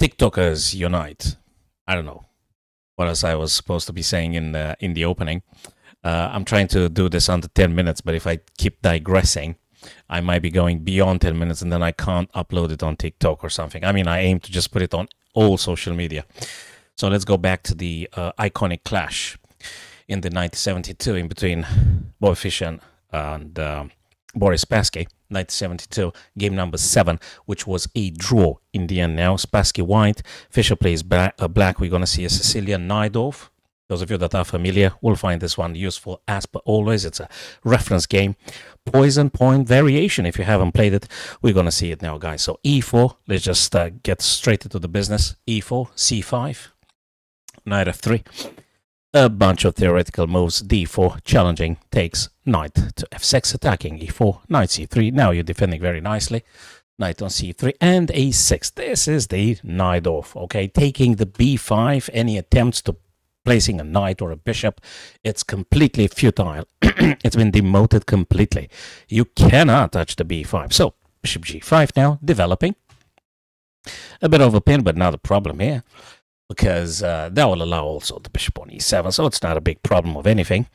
TikTokers unite. I don't know what else I was supposed to be saying in the, in the opening. Uh, I'm trying to do this under 10 minutes, but if I keep digressing, I might be going beyond 10 minutes and then I can't upload it on TikTok or something. I mean, I aim to just put it on all social media. So let's go back to the uh, iconic clash in the 1972 in between Bobby Fischer and uh, Boris Spassky. 1972, game number seven, which was a draw in the end. Now, Spassky white, Fischer plays black. Uh, black. We're going to see a Sicilian Najdorf. Those of you that are familiar will find this one useful as per always. It's a reference game. Poisoned pawn variation. If you haven't played it, we're going to see it now, guys. So e4, let's just uh, get straight into the business. e4, c5, knight f3, a bunch of theoretical moves. d4, challenging, takes knight to f6, attacking e4, knight c3. Now you're defending very nicely. Knight on c3 and a6. This is the Najdorf, okay? Taking the b5, any attempts to placing a knight or a bishop, it's completely futile. it's been demoted completely. You cannot touch the b5. So, bishop g5 now, developing. A bit of a pin, but not a problem here because uh, that will allow also the bishop on e7, so it's not a big problem of anything.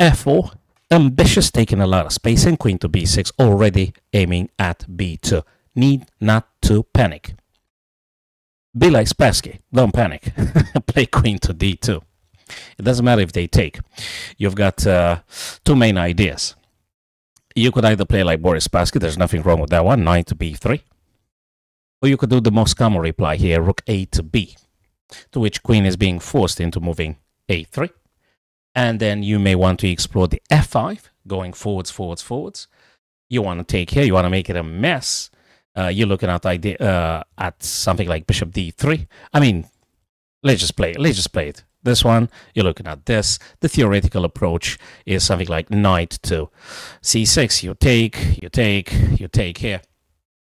f4, ambitious, taking a lot of space, and queen to b6, already aiming at b2. Need not to panic. Be like Spassky, don't panic. Play queen to d2. It doesn't matter if they take. You've got uh, two main ideas. You could either play like Boris Spassky, there's nothing wrong with that one, knight to b3. Or you could do the most common reply here, rook a to b to which queen is being forced into moving a3. And then you may want to explore the f5, going forwards, forwards, forwards. You want to take here, you want to make it a mess. Uh, you're looking at idea uh, at something like bishop d3. I mean, let's just play. Let's just play it. This one, you're looking at this. The theoretical approach is something like knight to c6. You take, you take, you take here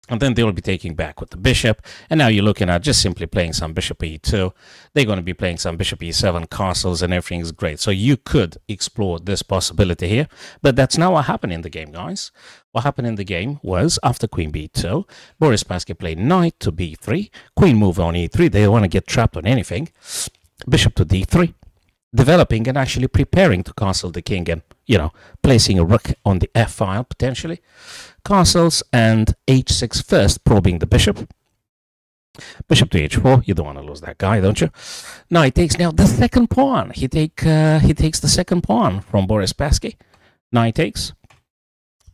and then they will be taking back with the bishop. And now you're looking at just simply playing some bishop e2 they're going to be playing some bishop e7 castles and everything's great. So you could explore this possibility here. But that's not what happened in the game guys. What happened in the game was after queen b2 boris Spassky played knight to b3 queen move on e3 they don't want to get trapped on anything. Bishop to d3 developing and actually preparing to castle the king and you know placing a rook on the f file potentially castles and h6 first, probing the bishop. Bishop to h4. You don't want to lose that guy, don't you? Now he takes now the second pawn. He take uh, he takes the second pawn from Boris Spassky. Now he takes,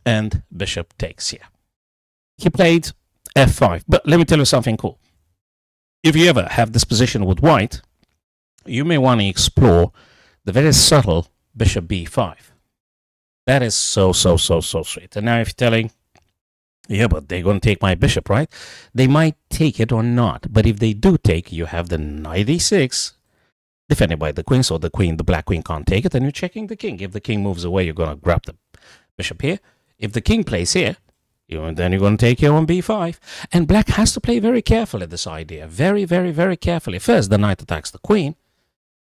and bishop takes here. He played f5. But let me tell you something cool. If you ever have this position with white, you may want to explore the very subtle bishop b5. That is so, so, so, so sweet. And now if you're telling, yeah, but they're going to take my bishop, right? They might take it or not. But if they do take, you have the knight e6 defended by the queen. So the queen, the black queen can't take it. And you're checking the king. If the king moves away, you're going to grab the bishop here. If the king plays here, you, then you're going to take here on b5. And black has to play very carefully this idea. Very, very, very carefully. First, the knight attacks the queen.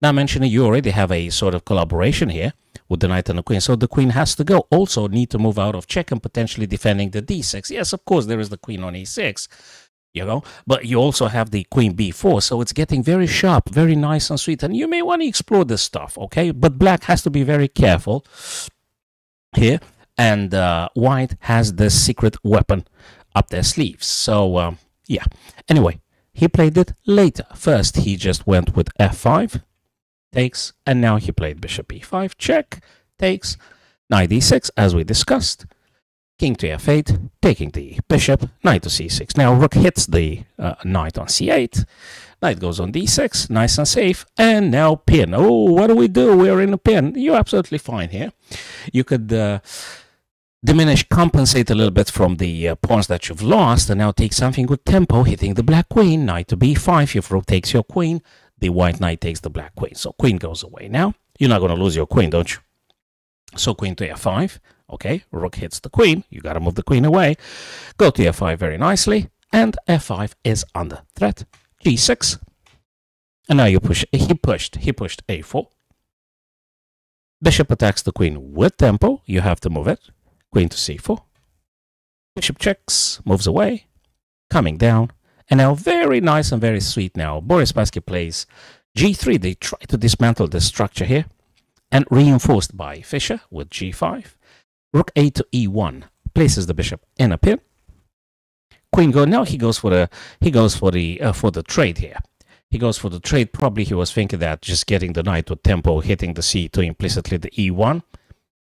Now mentioning you already have a sort of collaboration here with the knight and the queen. So the queen has to go. Also need to move out of check and potentially defending the d6. Yes, of course, there is the queen on e6, you know, but you also have the queen b4. So it's getting very sharp, very nice and sweet. And you may want to explore this stuff, okay? But black has to be very careful here. And uh, white has the secret weapon up their sleeves. So, um, yeah. Anyway, he played it later. First, he just went with f5 takes, and now he played bishop e5, check, takes, knight e6, as we discussed, king to f8, taking the bishop, knight to c6. Now rook hits the uh, knight on c8, knight goes on d6, nice and safe, and now pin. Oh, what do we do? We're in a pin. You're absolutely fine here. You could... Uh, diminish, compensate a little bit from the uh, pawns that you've lost, and now take something with tempo, hitting the black queen, knight to b5, if rook takes your queen, the white knight takes the black queen. So queen goes away. Now, you're not going to lose your queen, don't you? So queen to f5. Okay, rook hits the queen. You got to move the queen away. Go to f5 very nicely. And f5 is under threat. g6. And now you push. He pushed. He pushed a4. Bishop attacks the queen with tempo. You have to move it. Queen to c4. Bishop checks. Moves away. Coming down. And now, very nice and very sweet now, Boris Spassky plays g3. They try to dismantle the structure here and reinforced by Fischer with g5. Rook a to e1 places the bishop in a pin. Queen go. Now he goes for the he goes for the uh, for the trade here. He goes for the trade. Probably he was thinking that just getting the knight with tempo, hitting the c2 implicitly the e1.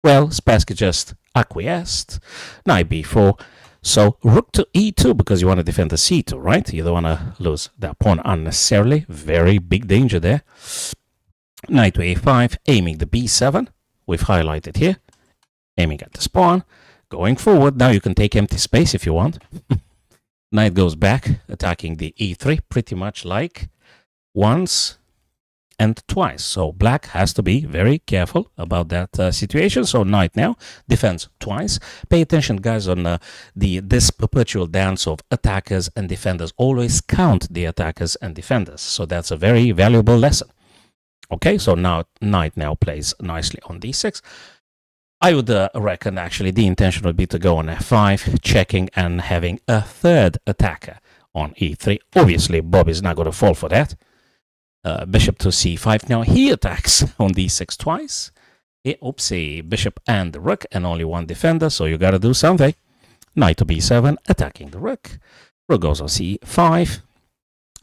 Well, Spassky just acquiesced. Knight b4. So rook to e2 because you want to defend the c2, right? You don't want to lose that pawn unnecessarily. Very big danger there. Knight to a5, aiming the b7. We've highlighted here. Aiming at the pawn. Going forward. Now you can take empty space if you want. Knight goes back, attacking the e3, pretty much like once and twice. So black has to be very careful about that uh, situation. So knight now defends twice. Pay attention, guys, on uh, the this perpetual dance of attackers and defenders. Always count the attackers and defenders. So that's a very valuable lesson. Okay, so now knight now plays nicely on d6. I would uh, reckon actually the intention would be to go on f5, checking and having a third attacker on e3. Obviously, Bob is not going to fall for that. Uh, bishop to c5. Now he attacks on d6 twice. He, oopsie, bishop and the rook and only one defender, so you got to do something. Knight to b7, attacking the rook. Rook goes on c5.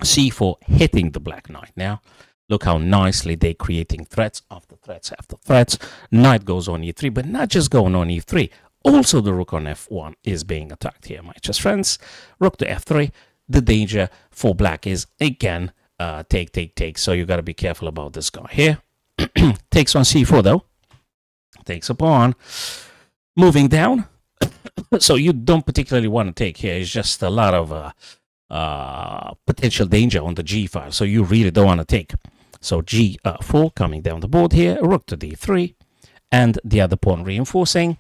c4, hitting the black knight now. Look how nicely they're creating threats after threats after threats. Knight goes on e3, but not just going on e3. Also, the rook on f1 is being attacked here, my chess friends. Rook to f3. The danger for black is, again, uh, take, take, take. So you got to be careful about this guy here. Takes on c4, though. Takes a pawn. Moving down. so you don't particularly want to take here. It's just a lot of uh, uh, potential danger on the g file. So you really don't want to take. So g4 coming down the board here, rook to d3, and the other pawn reinforcing.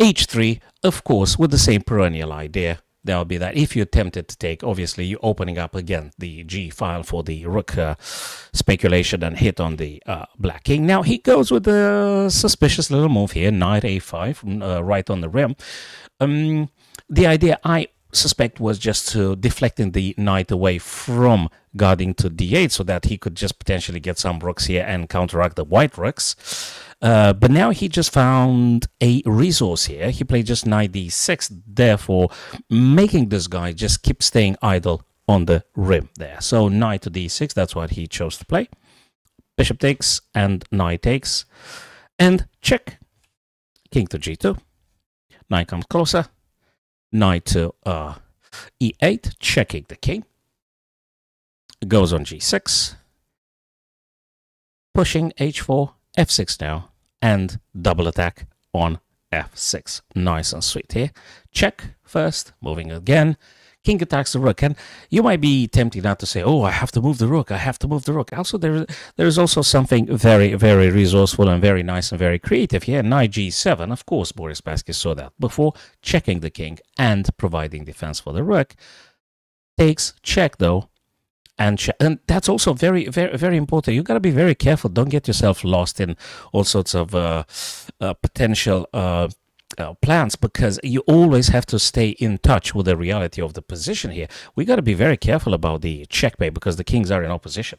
h3, of course, with the same perennial idea. That would be that if you attempted to take, obviously you're opening up again the g file for the rook uh, speculation and hit on the uh, black king. Now he goes with a suspicious little move here, knight a5, uh, right on the rim. Um, the idea I suspect was just to deflecting the knight away from guarding to d8 so that he could just potentially get some rooks here and counteract the white rooks. Uh, but now he just found a resource here. He played just knight d6, therefore making this guy just keep staying idle on the rim there. So knight to d6, that's what he chose to play. Bishop takes and knight takes. And check. King to g2. Knight comes closer knight to uh, e8, checking the king. Goes on g6, pushing h4, f6 now, and double attack on f6. Nice and sweet here. Check first, moving again, king attacks the rook. And you might be tempted not to say, oh, I have to move the rook. I have to move the rook. Also, there, there is also something very, very resourceful and very nice and very creative here. Knight g7. Of course, Boris Spassky saw that before checking the king and providing defense for the rook. Takes check, though. And, and that's also very, very, very important. You got to be very careful. Don't get yourself lost in all sorts of uh, uh, potential uh, uh, plans because you always have to stay in touch with the reality of the position here. We got to be very careful about the checkmate because the kings are in opposition.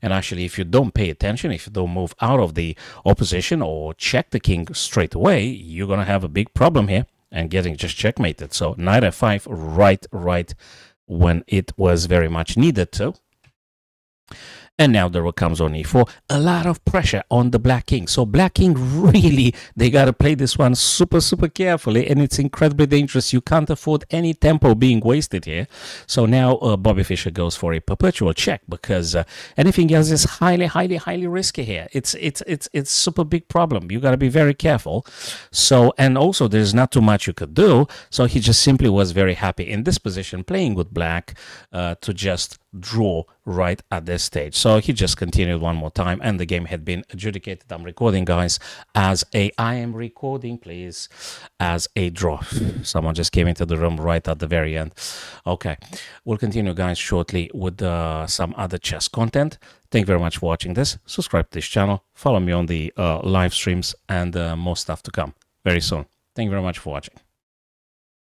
And actually, if you don't pay attention, if you don't move out of the opposition or check the king straight away, you're going to have a big problem here and getting just checkmated. So knight f5, right, right, when it was very much needed to. And now the rook comes on e4. A lot of pressure on the black king. So black king really, they got to play this one super, super carefully. And it's incredibly dangerous. You can't afford any tempo being wasted here. So now uh, Bobby Fischer goes for a perpetual check because uh, anything else is highly, highly, highly risky here. It's, it's, it's, it's super big problem. You got to be very careful. So, and also there's not too much you could do. So he just simply was very happy in this position playing with black uh, to just draw right at this stage. So he just continued one more time and the game had been adjudicated. I'm recording guys as a, I am recording please, as a draw. Someone just came into the room right at the very end. Okay, we'll continue guys shortly with uh, some other chess content. Thank you very much for watching this. Subscribe to this channel, follow me on the uh, live streams and uh, more stuff to come very soon. Thank you very much for watching.